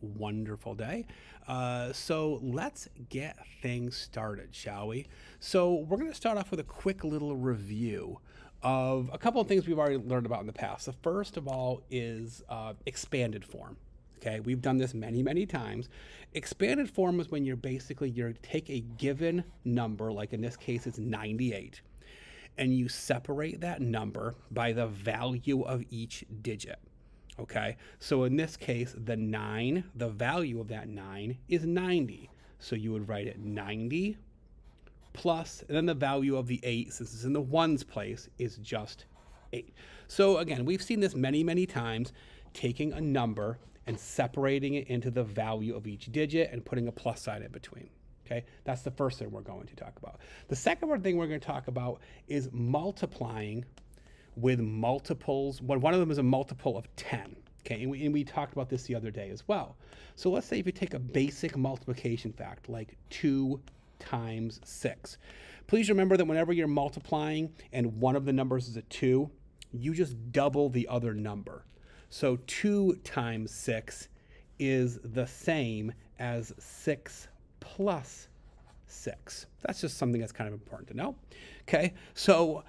wonderful day. Uh, so let's get things started, shall we? So we're going to start off with a quick little review of a couple of things we've already learned about in the past. The first of all is uh, expanded form. Okay, we've done this many, many times. Expanded form is when you're basically you take a given number, like in this case it's 98, and you separate that number by the value of each digit. Okay, so in this case, the 9, the value of that 9 is 90. So you would write it 90 plus, and then the value of the 8, since it's in the ones place, is just 8. So again, we've seen this many, many times, taking a number and separating it into the value of each digit and putting a plus sign in between. Okay, that's the first thing we're going to talk about. The second thing we're going to talk about is multiplying with multiples. When one of them is a multiple of 10. Okay, and we, and we talked about this the other day as well. So let's say if you take a basic multiplication fact like 2 times 6. Please remember that whenever you're multiplying and one of the numbers is a 2, you just double the other number. So 2 times 6 is the same as 6 plus 6. That's just something that's kind of important to know. Okay, so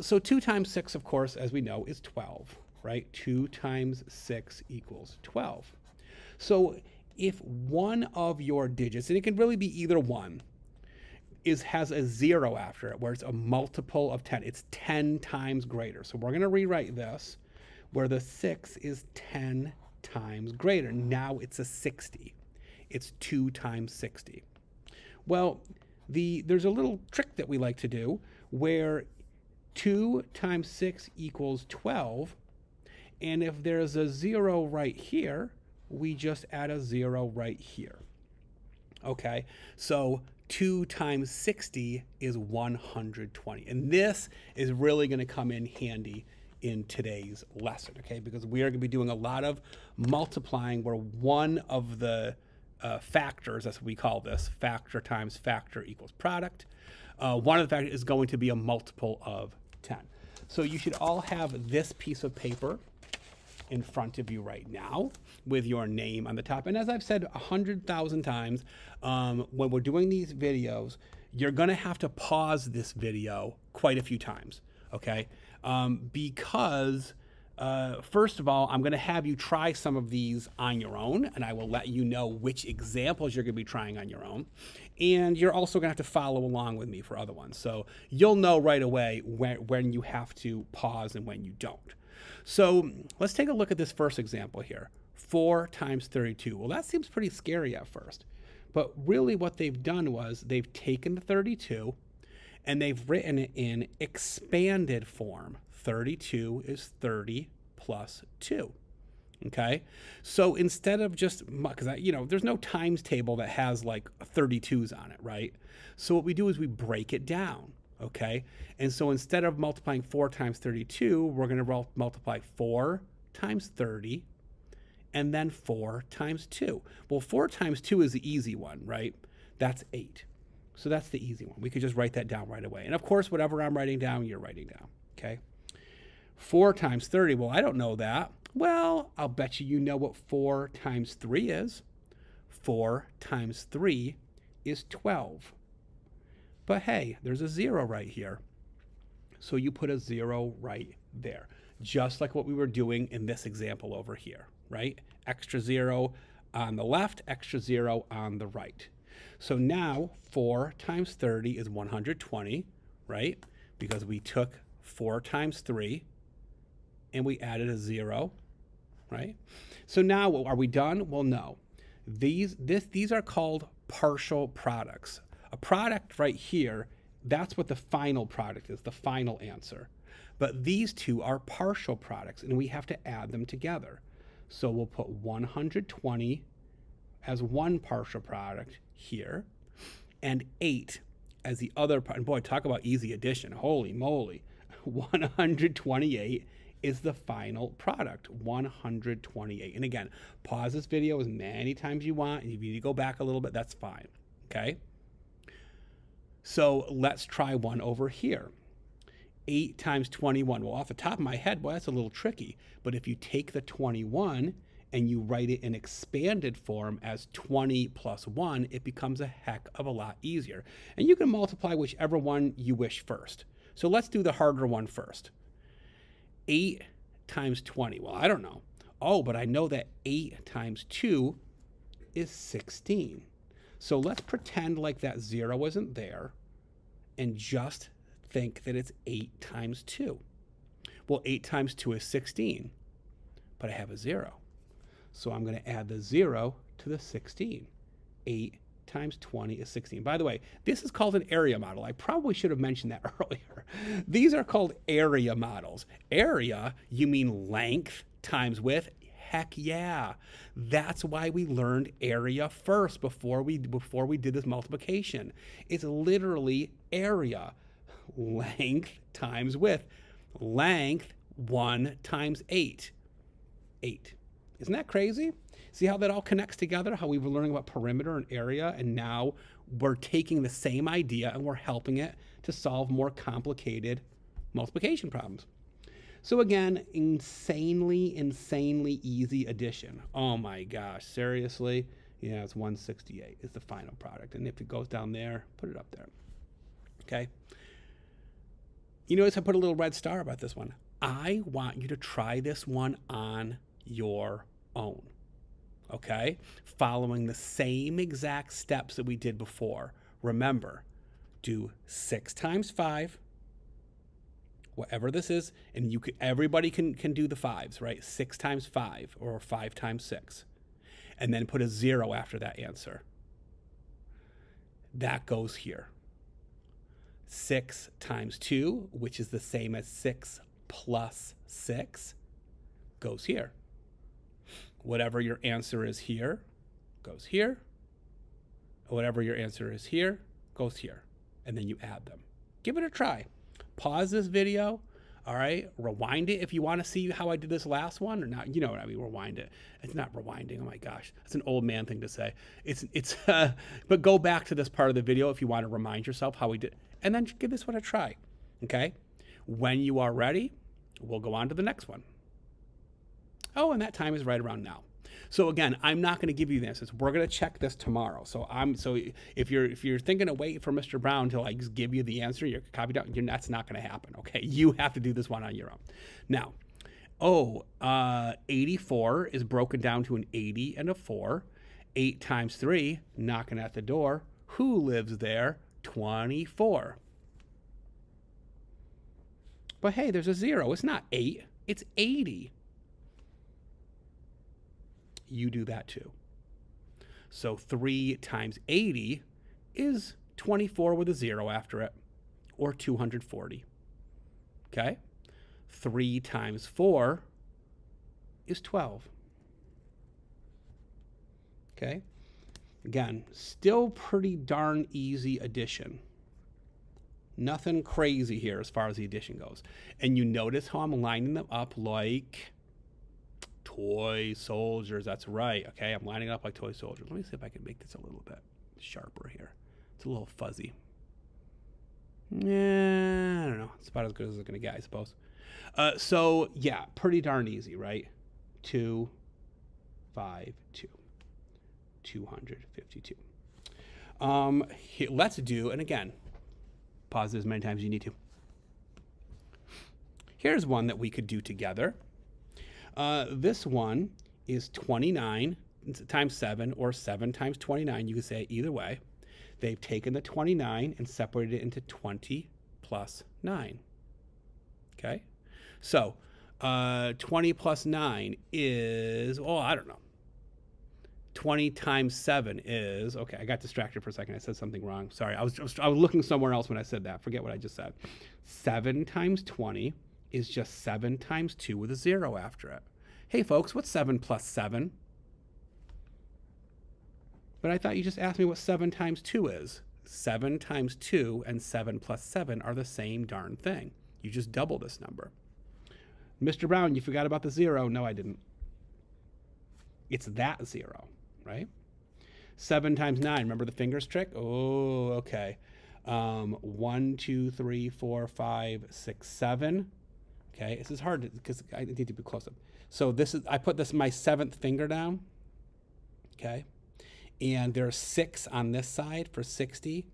so 2 times 6, of course, as we know, is 12, right? 2 times 6 equals 12. So if one of your digits, and it can really be either one, is has a zero after it, where it's a multiple of 10. It's 10 times greater. So we're going to rewrite this where the 6 is 10 times greater. Now it's a 60. It's 2 times 60. Well, the there's a little trick that we like to do where 2 times 6 equals 12. And if there's a 0 right here, we just add a 0 right here. Okay, so 2 times 60 is 120. And this is really going to come in handy in today's lesson, okay? Because we are going to be doing a lot of multiplying where one of the uh, factors, that's what we call this, factor times factor equals product. Uh, one of the factors is going to be a multiple of 10. So you should all have this piece of paper in front of you right now with your name on the top. And as I've said a hundred thousand times, um, when we're doing these videos, you're going to have to pause this video quite a few times, okay? Um, because uh, first of all, I'm going to have you try some of these on your own, and I will let you know which examples you're going to be trying on your own. And you're also going to have to follow along with me for other ones. So you'll know right away when, when you have to pause and when you don't. So let's take a look at this first example here 4 times 32. Well, that seems pretty scary at first. But really, what they've done was they've taken the 32 and they've written it in expanded form. 32 is 30 plus 2. Okay, so instead of just because you know there's no times table that has like 32s on it, right? So what we do is we break it down okay? And so instead of multiplying 4 times 32, we're going to multiply 4 times 30 and then 4 times 2. Well, 4 times 2 is the easy one, right? That's 8. So that's the easy one. We could just write that down right away. And of course, whatever I'm writing down, you're writing down, okay? 4 times 30, well, I don't know that. Well, I'll bet you you know what 4 times 3 is. 4 times 3 is 12. But hey, there's a zero right here. So you put a zero right there, just like what we were doing in this example over here, right? Extra zero on the left, extra zero on the right. So now 4 times 30 is 120, right? Because we took 4 times 3 and we added a 0, right? So now are we done? Well, no. These, this, these are called partial products. A product right here, that's what the final product is, the final answer. But these two are partial products, and we have to add them together. So we'll put 120 as one partial product here, and 8 as the other part. And boy, talk about easy addition. Holy moly. 128 is the final product 128 and again pause this video as many times you want and if you need to go back a little bit that's fine okay so let's try one over here. 8 times 21. Well, off the top of my head, well, that's a little tricky. But if you take the 21 and you write it in expanded form as 20 plus 1, it becomes a heck of a lot easier. And you can multiply whichever one you wish first. So let's do the harder one first. 8 times 20. Well, I don't know. Oh, but I know that 8 times 2 is 16. So let's pretend like that 0 isn't there and just think that it's 8 times 2. Well, 8 times 2 is 16, but I have a 0. So I'm going to add the 0 to the 16. 8 times 20 is 16. By the way, this is called an area model. I probably should have mentioned that earlier. These are called area models. Area, you mean length times width. Heck yeah. That's why we learned area first before we before we did this multiplication. It's literally area. Length times width. Length 1 times 8. 8. Isn't that crazy? See how that all connects together? How we were learning about perimeter and area, and now we're taking the same idea and we're helping it to solve more complicated multiplication problems. So again, insanely, insanely easy addition. Oh my gosh, seriously? Yeah, it's 168 is the final product. And if it goes down there, put it up there. Okay. You notice I put a little red star about this one. I want you to try this one on your own. Okay? Following the same exact steps that we did before. Remember, do six times five, whatever this is, and you can, everybody can, can do the fives, right? Six times five or five times six. And then put a zero after that answer. That goes here. Six times two, which is the same as six plus six, goes here. Whatever your answer is here goes here. Whatever your answer is here goes here. And then you add them. Give it a try. Pause this video. All right. Rewind it if you want to see how I did this last one or not. You know what I mean? Rewind it. It's not rewinding. Oh my gosh. That's an old man thing to say. It's, it's, uh, but go back to this part of the video if you want to remind yourself how we did. And then give this one a try. Okay. When you are ready, we'll go on to the next one. Oh, and that time is right around now. So again, I'm not going to give you the answers. We're going to check this tomorrow. So I'm so if you're if you're thinking to wait for Mr. Brown to like give you the answer, you're copied out. You're, that's not going to happen. Okay, you have to do this one on your own. Now, oh, uh, 84 is broken down to an 80 and a four. Eight times three, knocking at the door. Who lives there? 24. But hey, there's a zero. It's not eight. It's 80 you do that too. So 3 times 80 is 24 with a 0 after it, or 240. Okay? 3 times 4 is 12. Okay? Again, still pretty darn easy addition. Nothing crazy here as far as the addition goes. And you notice how I'm lining them up like toy soldiers. That's right. Okay, I'm lining up like toy soldiers. Let me see if I can make this a little bit sharper here. It's a little fuzzy. Yeah, I don't know. It's about as good as it's going to get, I suppose. Uh, so, yeah, pretty darn easy, right? Two, five, two. 252. Um, let's do, and again, pause as many times as you need to. Here's one that we could do together. Uh, this one is 29 times 7 or 7 times 29. You can say it either way. They've taken the 29 and separated it into 20 plus 9. Okay? So, uh, 20 plus 9 is, oh, I don't know. 20 times 7 is, okay, I got distracted for a second. I said something wrong. Sorry. I was, I was, I was looking somewhere else when I said that. Forget what I just said. 7 times 20 is just 7 times 2 with a 0 after it. Hey, folks, what's 7 plus 7? But I thought you just asked me what 7 times 2 is. 7 times 2 and 7 plus 7 are the same darn thing. You just double this number. Mr. Brown, you forgot about the 0. No, I didn't. It's that 0, right? 7 times 9. Remember the fingers trick? Oh, okay. Um, 1, 2, 3, 4, 5, 6, 7 Okay, this is hard because I need to be close up. So this is I put this my seventh finger down. Okay, and there's six on this side for 60,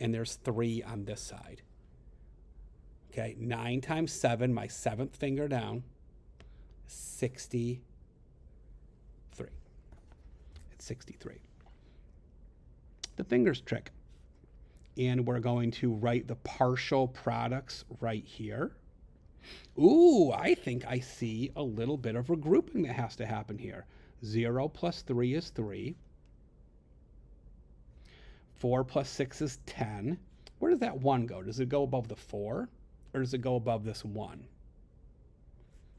and there's three on this side. Okay, nine times seven, my seventh finger down, 63. It's 63. The fingers trick. And we're going to write the partial products right here. Ooh, I think I see a little bit of regrouping that has to happen here. 0 plus 3 is 3. 4 plus 6 is 10. Where does that 1 go? Does it go above the 4? Or does it go above this 1?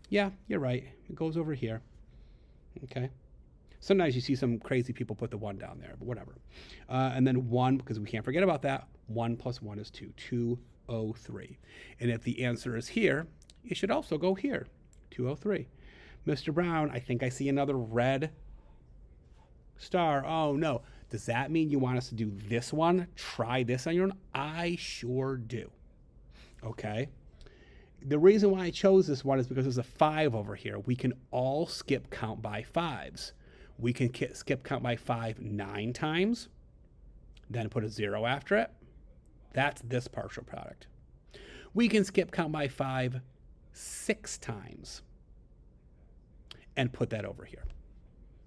Yeah, you're right. It goes over here. Okay. Sometimes you see some crazy people put the 1 down there, but whatever. Uh, and then 1, because we can't forget about that, 1 plus 1 is 2. 203. And if the answer is here, it should also go here. 203. Mr. Brown, I think I see another red star. Oh, no. Does that mean you want us to do this one? Try this on your own? I sure do. Okay. The reason why I chose this one is because there's a five over here. We can all skip count by fives. We can skip count by five nine times, then put a zero after it. That's this partial product. We can skip count by five six times and put that over here.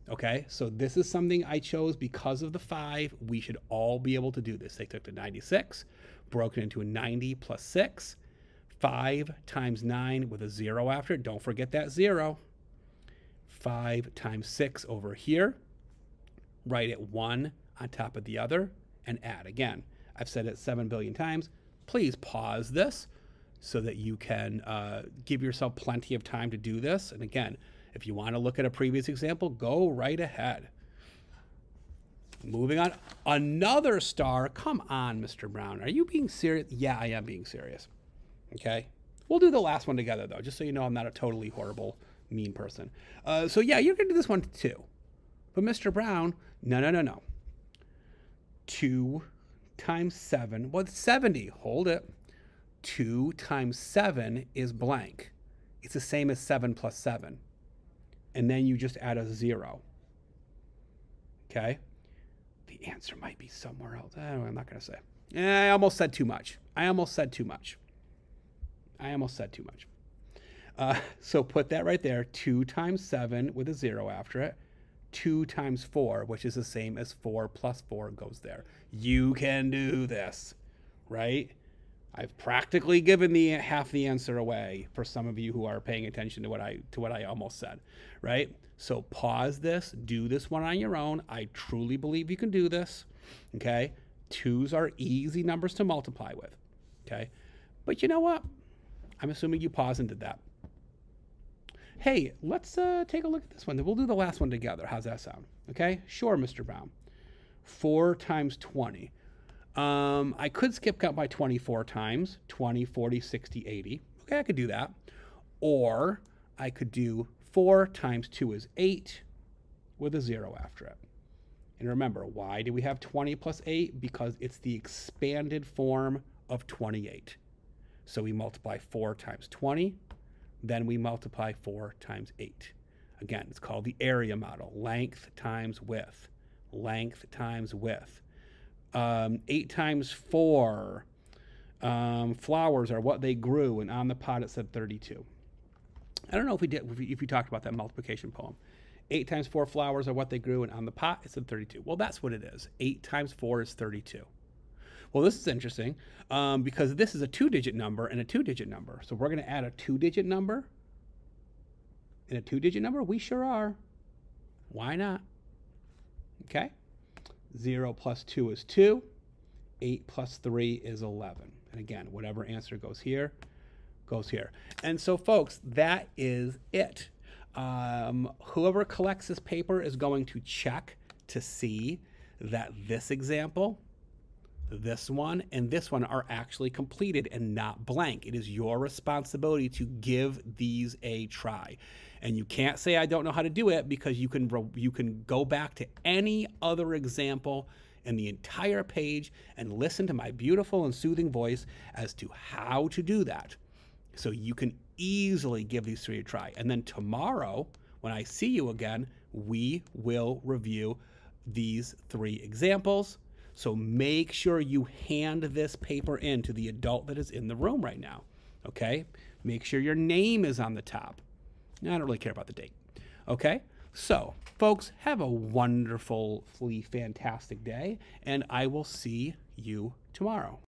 Okay, so this is something I chose because of the five. We should all be able to do this. They took the 96, broken into a 90 plus six, five times nine with a zero after it. Don't forget that zero. Five times six over here. Write it one on top of the other and add again. I've said it seven billion times. Please pause this so that you can uh, give yourself plenty of time to do this. And again, if you want to look at a previous example, go right ahead. Moving on, another star. Come on, Mr. Brown. Are you being serious? Yeah, I am being serious. Okay. We'll do the last one together, though, just so you know I'm not a totally horrible, mean person. Uh, so, yeah, you're going to do this one too. But, Mr. Brown, no, no, no, no. Two times seven, well, 70. Hold it. Two times seven is blank. It's the same as seven plus seven and then you just add a zero. Okay? The answer might be somewhere else. I'm not going to say. Eh, I almost said too much. I almost said too much. I almost said too much. Uh, so put that right there 2 times 7 with a 0 after it. 2 times 4, which is the same as 4 plus 4 goes there. You can do this, right? I've practically given the half the answer away for some of you who are paying attention to what I to what I almost said, right? So pause this, do this one on your own. I truly believe you can do this. Okay? Twos are easy numbers to multiply with. Okay? But you know what? I'm assuming you paused and did that. Hey, let's uh, take a look at this one. We'll do the last one together. How's that sound? Okay? Sure, Mr. Brown. 4 times 20. Um, I could skip count by 24 times 20, 40, 60, 80. Okay, I could do that. Or I could do 4 times 2 is 8 with a 0 after it. And remember, why do we have 20 plus 8? Because it's the expanded form of 28. So we multiply 4 times 20, then we multiply 4 times 8. Again, it's called the area model length times width, length times width um, eight times four um, flowers are what they grew, and on the pot it said 32. I don't know if we did if we, talked about that multiplication poem. Eight times four flowers are what they grew, and on the pot it said 32. Well, that's what it is. Eight times four is 32. Well, this is interesting um, because this is a two-digit number and a two-digit number. So we're going to add a two-digit number and a two-digit number. We sure are. Why not? Okay. 0 plus 2 is 2. 8 plus 3 is 11. And again, whatever answer goes here, goes here. And so, folks, that is it. Um, whoever collects this paper is going to check to see that this example, this one, and this one are actually completed and not blank. It is your responsibility to give these a try. And you can't say I don't know how to do it because you can you can go back to any other example in the entire page and listen to my beautiful and soothing voice as to how to do that. So you can easily give these three a try. And then tomorrow, when I see you again, we will review these three examples. So make sure you hand this paper in to the adult that is in the room right now. Okay? Make sure your name is on the top. I don't really care about the date. Okay? So, folks, have a wonderfully fantastic day, and I will see you tomorrow.